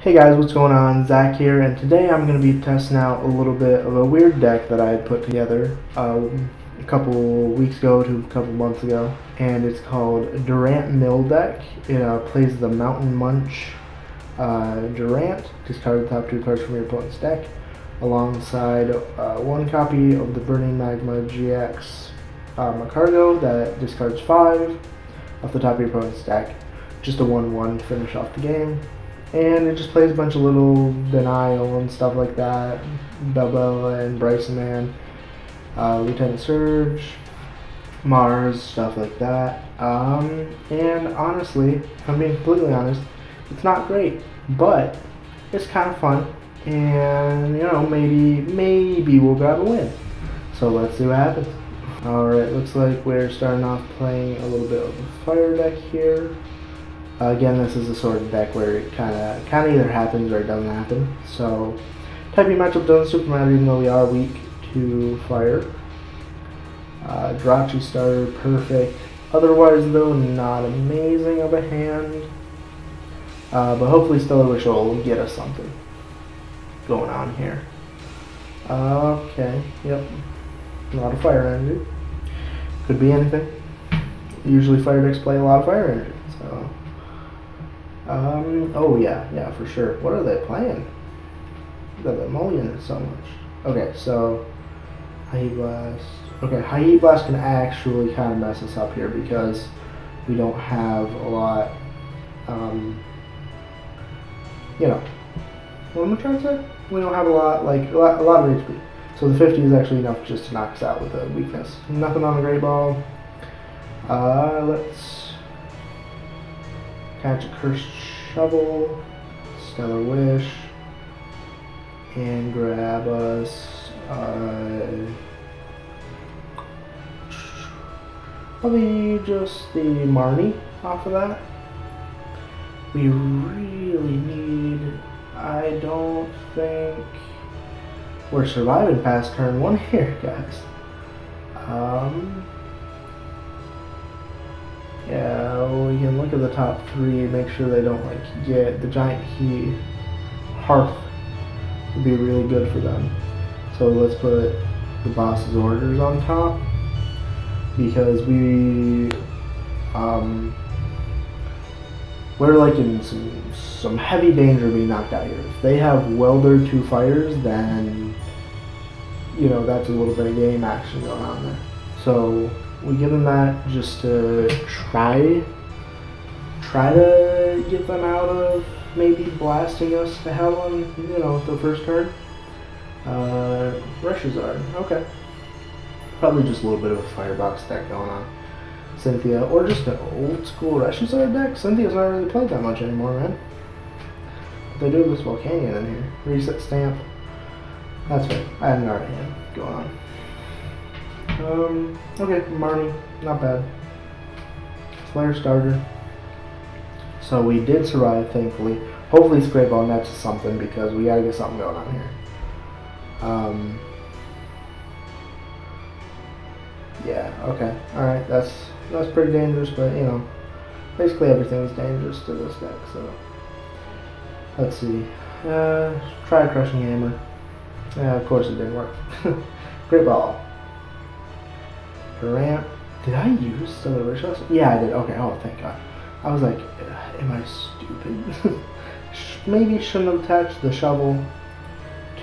Hey guys, what's going on? Zach here, and today I'm going to be testing out a little bit of a weird deck that I put together um, a couple weeks ago to a couple months ago, and it's called Durant Mill Deck. It uh, plays the Mountain Munch uh, Durant, discard the top two cards from your opponent's deck, alongside uh, one copy of the Burning Magma GX uh, Magcargo that discards five off the top of your opponent's deck. Just a 1-1 finish off the game and it just plays a bunch of little denial and stuff like that. Bella and Brycen-Man, uh, Lieutenant Surge, Mars, stuff like that. Um, and honestly, if I'm being completely honest, it's not great, but it's kind of fun, and you know maybe maybe we'll grab a win. So let's see what happens. Alright, looks like we're starting off playing a little bit of a fire deck here. Again, this is a sort of deck where it kind of kind of either happens or it doesn't happen. So, typing matchup doesn't super matter even though we are weak to fire. Uh, Jirachi starter, perfect. Otherwise, though, not amazing of a hand. Uh, but hopefully Stellar Wish will get us something going on here. Okay, yep. A lot of fire energy. Could be anything. Usually fire decks play a lot of fire energy. Um, oh yeah, yeah, for sure. What are they playing? They're it so much. Okay, so high blast. Okay, high blast can actually kind of mess us up here because we don't have a lot. Um, you know, what am I trying to say? We don't have a lot, like a lot, a lot of HP. So the 50 is actually enough just to knock us out with a weakness. Nothing on the Great Ball. Uh, let's Catch a Cursed Shovel, Stellar Wish, and grab us uh, probably just the Marnie off of that. We really need, I don't think we're surviving past turn one here, guys. Um, yeah, we can look at the top three, make sure they don't like get the giant heat hearth would be really good for them. So let's put the boss's orders on top because we um, we're like in some some heavy danger of being knocked out here. If they have welder two fires, then you know that's a little bit of game action going on there. So we give them that just to try try to get them out of maybe blasting us to hell on you know the first card. Uh, ReshiZard, okay. Probably just a little bit of a firebox deck going on. Cynthia, or just an old school ReshiZard deck. Cynthia's not really played that much anymore, man. They do have this Volcanion in here. Reset stamp. That's right. I had an art hand going on. Um, okay, Marnie, not bad. Flare starter. So we did survive, thankfully. Hopefully Scrape on nets something because we gotta get something going on here. Um, yeah, okay. Alright, that's that's pretty dangerous, but you know, basically everything is dangerous to this deck, so. Let's see. Uh, try a crushing hammer. Yeah, of course it didn't work. Great ball. Durant. Did I use Stellar Wish Yeah, I did. Okay, oh, thank God. I was like, am I stupid? Maybe shouldn't have attached the shovel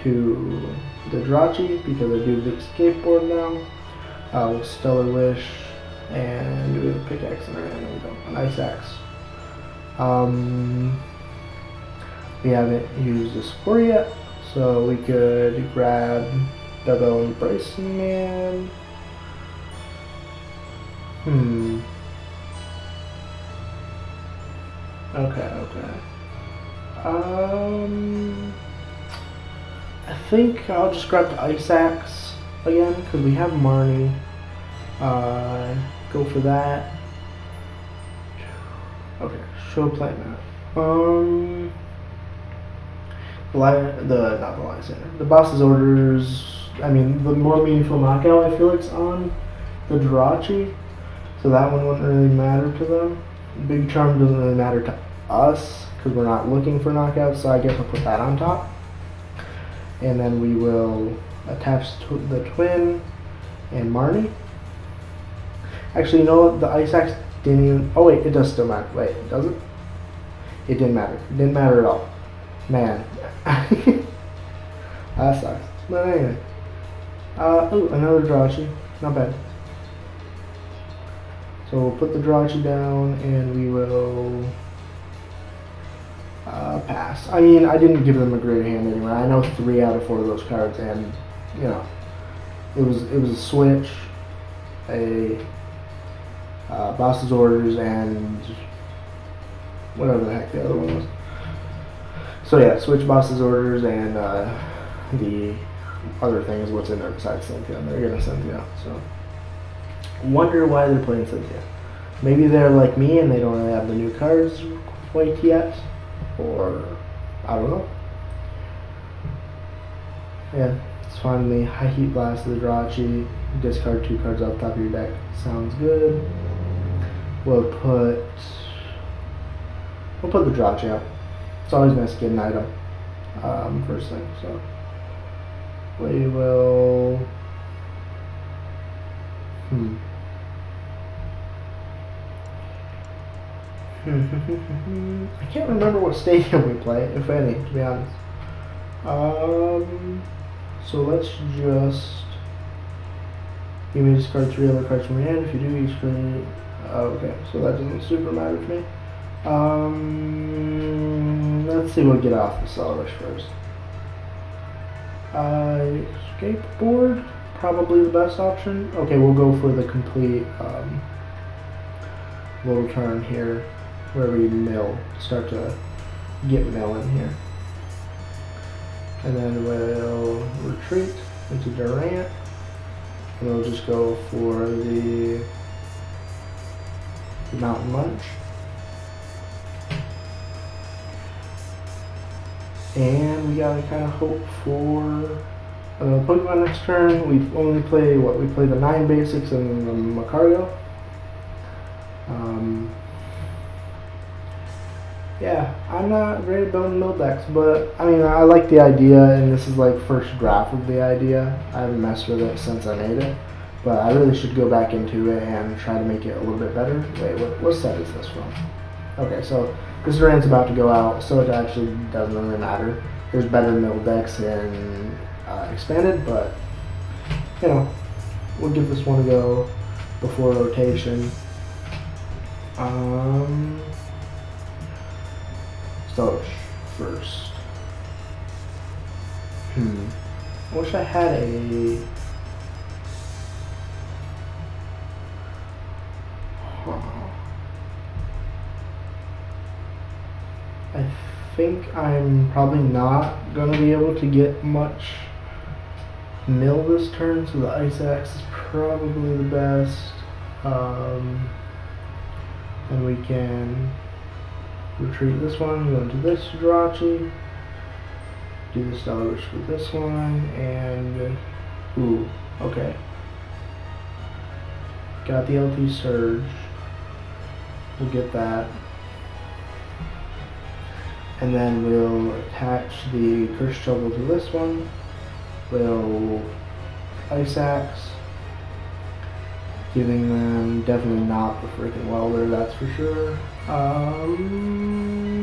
to the Jirachi because I do big skateboard now. Uh, with Stellar Wish and we have a pickaxe in our hand. We go. An ice axe. Um, we haven't used the score yet, so we could grab Double Embracing Man. Hmm. Okay, okay. Um, I think I'll just grab the Ice Axe again, because we have Marnie. Uh, go for that. Okay, show play map. Um, the, the not the Lysander. The boss's orders. I mean, the more meaningful knockout I feel like's on the Jirachi. So that one wouldn't really matter to them. Big Charm doesn't really matter to us because we're not looking for knockouts. So I guess I'll put that on top. And then we will attach tw- the twin and Marnie. Actually, you know what? The Ice Axe didn't even. Oh wait, it does still matter. Wait, it does it? It didn't matter. It didn't matter at all. Man, that sucks. But anyway, uh, oh, another Jirachi. Not bad. So we'll put the Jirachi down, and we will uh, pass. I mean, I didn't give them a great hand anyway. I know three out of four of those cards, and you know, it was it was a switch, a uh, boss's orders, and whatever the heck the other one was. So yeah, switch boss's orders, and uh, the other thing is what's in there besides Cynthia. They're gonna Cynthia, so wonder why they're playing Cynthia. Maybe they're like me and they don't really have the new cards quite yet, or I don't know. Yeah, it's finally high heat blast of the Jirachi. Discard two cards off the top of your deck. Sounds good. We'll put we'll put the Jirachi out. It's always nice to get an item um, first thing. So we will. Hmm. I can't remember what stadium we play, if any, to be honest. Um, so let's just. You may discard three other cards from your hand. If you do, you screen. Oh, okay, so that doesn't super matter to me. Um, let's see what get off the Celerush first. Uh, skateboard, probably the best option. Okay, we'll go for the complete um, little turn here, where we mill, start to get milling here. And then we'll retreat into Durant, and we'll just go for the, Mountain Munch. And we gotta kind of hope for uh, Pokemon next turn. We only play what we play the nine basics and the Magcargo. Yeah, I'm not great at building decks, but I mean I like the idea, and this is like first draft of the idea. I haven't messed with it since I made it, but I really should go back into it and try to make it a little bit better. Wait, what, what set is this from? Okay, so this Durant's about to go out, so it actually doesn't really matter. There's better mill decks in uh, expanded, but you know, we'll give this one a go before rotation. Um, First. Hmm. I wish I had a. I think I'm probably not going to be able to get much mill this turn, so the Ice Axe is probably the best. Um, and we can retreat this one, go into this Jirachi, do the Stellar Wish for this one, and, ooh, okay. Got the LT Surge, we'll get that. And then we'll attach the Curse Shovel to this one, we'll Ice Axe, giving them definitely not the freaking welder, that's for sure. Um,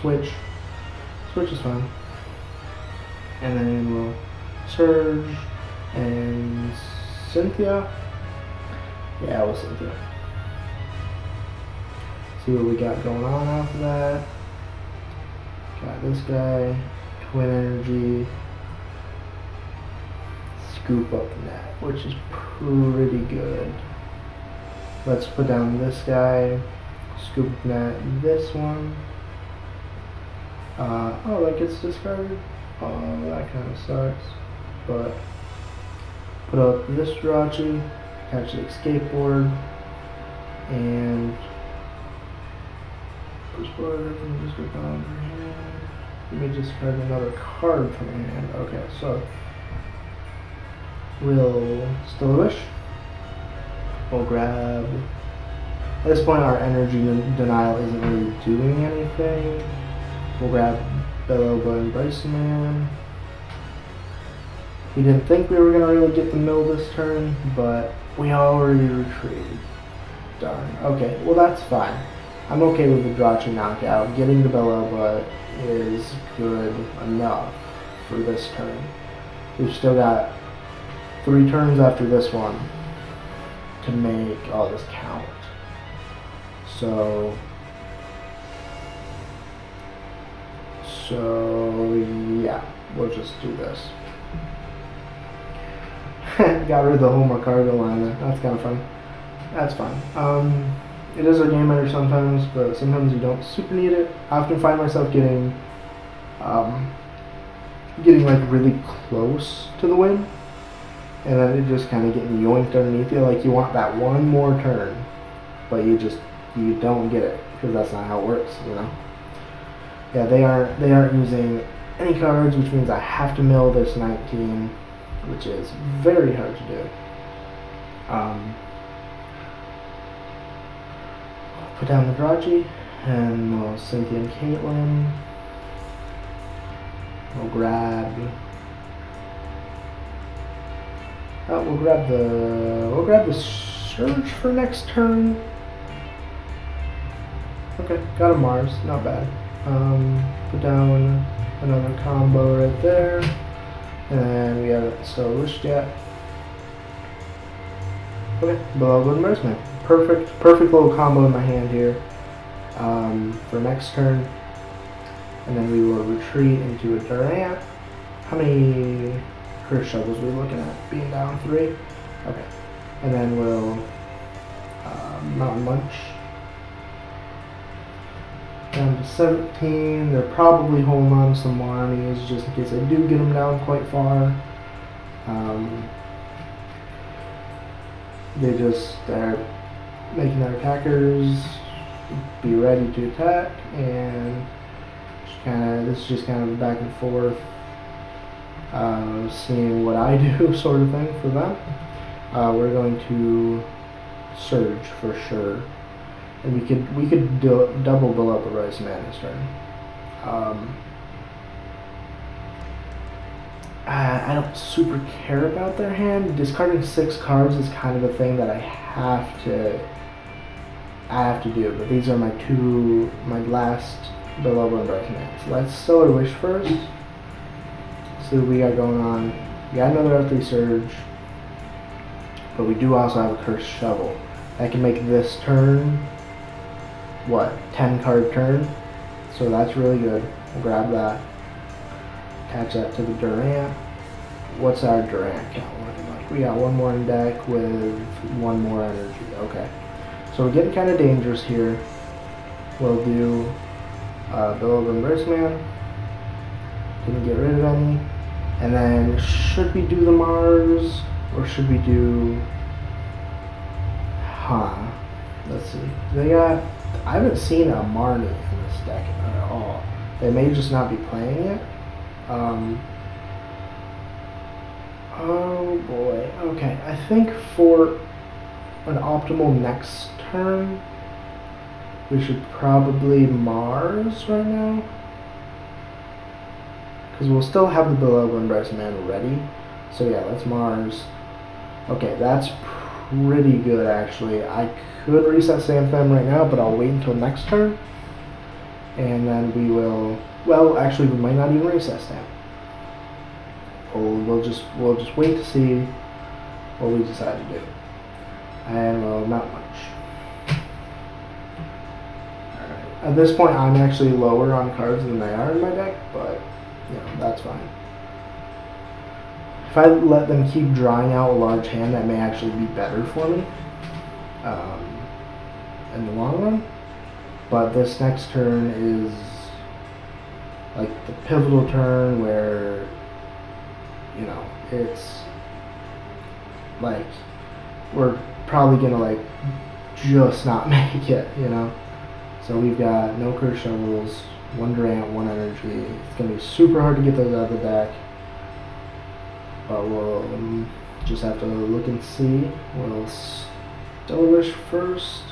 switch. Switch is fine. And then we'll Surge and Cynthia. Yeah, we'll Cynthia. See what we got going on after that. Got this guy, Twin Energy, Scoop Up Net, which is pretty good. Let's put down this guy, Scoop Net, this one. Uh, oh, that gets discarded? Oh, that kind of sucks. But, put up this Jirachi, attach the skateboard, and discard from discard down your hand. You may discard another card from your hand. Okay, so we'll still wish. We'll grab At this point, our energy denial isn't really doing anything. We'll grab Bellelba and Brycen-Man. We didn't think we were going to really get the mill this turn, but we already retreated. Darn. Okay, well that's fine. I'm okay with the Jirachi knockout. Getting the Belloba is good enough for this turn. We've still got three turns after this one to make all this count. So, so yeah, we'll just do this. Got rid of the Magcargo line there. That's kind of funny. That's fine. Um, it is a game editor sometimes, but sometimes you don't super need it. I often find myself getting, um, getting like really close to the win, and then it just kind of getting yoinked underneath you. Like you want that one more turn, but you just you don't get it because that's not how it works, you know. Yeah, they aren't they aren't using any cards, which means I have to mill this 19 which is very hard to do. Um, put down the Jirachi, and we'll Cynthia and Caitlin. We'll grab. Oh, we'll grab the we'll grab the surge for next turn. Okay, got a Mars, not bad. Um, put down another combo right there. And we haven't still wished yet. Okay, Beloved Merceman. Perfect, perfect little combo in my hand here um, for next turn. And then we will retreat into a Durant. How many curse shovels are we looking at? Being down three? Okay. And then we'll uh, Mountain to 17. They're probably holding on some more just in case I do get them down quite far. Um, they just are making their attackers be ready to attack and kind of this is just kind of back and forth uh, seeing what I do sort of thing for them. Uh, we're going to surge for sure and we could we could do, double bill up a Rice Madness turn. Um, I, don't super care about their hand. Discarding six cards is kind of a thing that I have to I have to do. But these are my two my last below and Rice Madness. Let's Stellar Wish first. See what we got going on. We got another Earthly Surge. But we do also have a Cursed Shovel. I can make this turn what 10 card turn? So that's really good. Will grab that. Attach that to the Durant. What's our Durant count looking like? We got one more in deck with one more energy. Okay. So we're getting kind of dangerous here. We'll do uh, Bill of Man didn't get rid of any. And then should we do the Mars or should we do huh let's see they got I haven't seen a Marnie in this deck at all. They may just not be playing it. Um, oh boy. Okay, I think for an optimal next turn, we should probably Mars right now. Because we'll still have the Below and Man ready. So yeah, let's Mars. Okay, that's pretty good actually. I could reset Sam right now, but I'll wait until next turn. And then we will, well, actually we might not even reset Sam. We'll, we'll just we'll just wait to see what we decide to do. And well, not much. At this point, I'm actually lower on cards than they are in my deck, but you know that's fine. If I let them keep drawing out a large hand, that may actually be better for me. Um, in the long run. But this next turn is like the pivotal turn where you know it's like we're probably gonna like just not make it, you know. So we've got no curse shovels, one Durant, one energy. It's gonna be super hard to get those out of the deck, uh, we'll um, just have to look and see what else. Delawish first.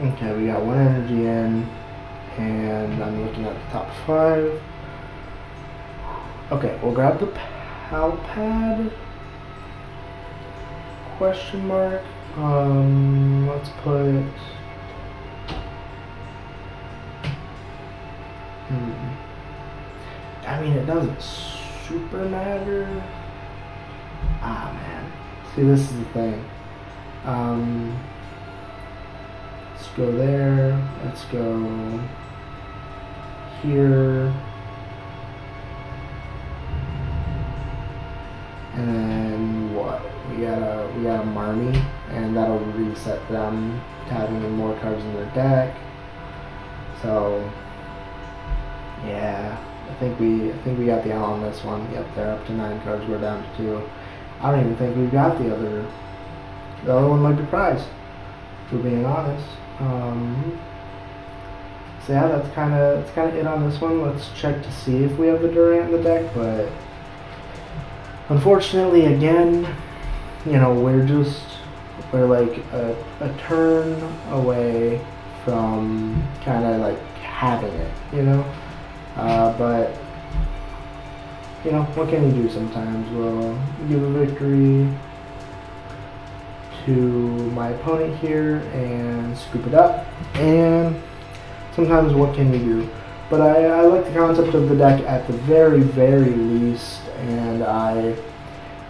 Okay, we got one energy in, and I'm looking at the top five. Okay, we'll grab the pal pad. Question mark. Um, let's put. Mean, it doesn't super matter. Ah, man. See, this is the thing. Um, let's go there. Let's go here. And then what? We got a we got a Marnie, and that'll reset them to having more cards in their deck. So I think we I think we got the L on this one. Yep, they're up to nine cards. We're down to two. I don't even think we've got the other. The other one might be prize. For being honest. Um, so yeah, that's kind of that's kind of it on this one. Let's check to see if we have the Durant in the deck, but unfortunately, again, you know, we're just we're like a, a turn away from kind of like having it, you know. Uh, but you know, what can you do sometimes? We'll give a victory to my opponent here and scoop it up. And sometimes what can you do? But I, I like the concept of the deck at the very, very least. And I,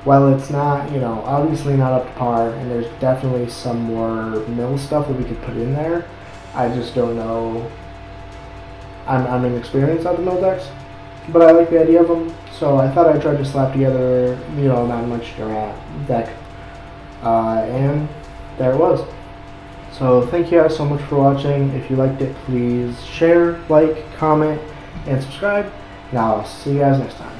while it's not, you know, obviously not up to par, and there's definitely some more mill stuff that we could put in there, I just don't know. I'm, I'm inexperienced on the mill decks, but I like the idea of them. So I thought I'd try to slap together, you know, not much Durant deck. Uh, and there it was. So thank you guys so much for watching. If you liked it, please share, like, comment, and subscribe. And I'll see you guys next time.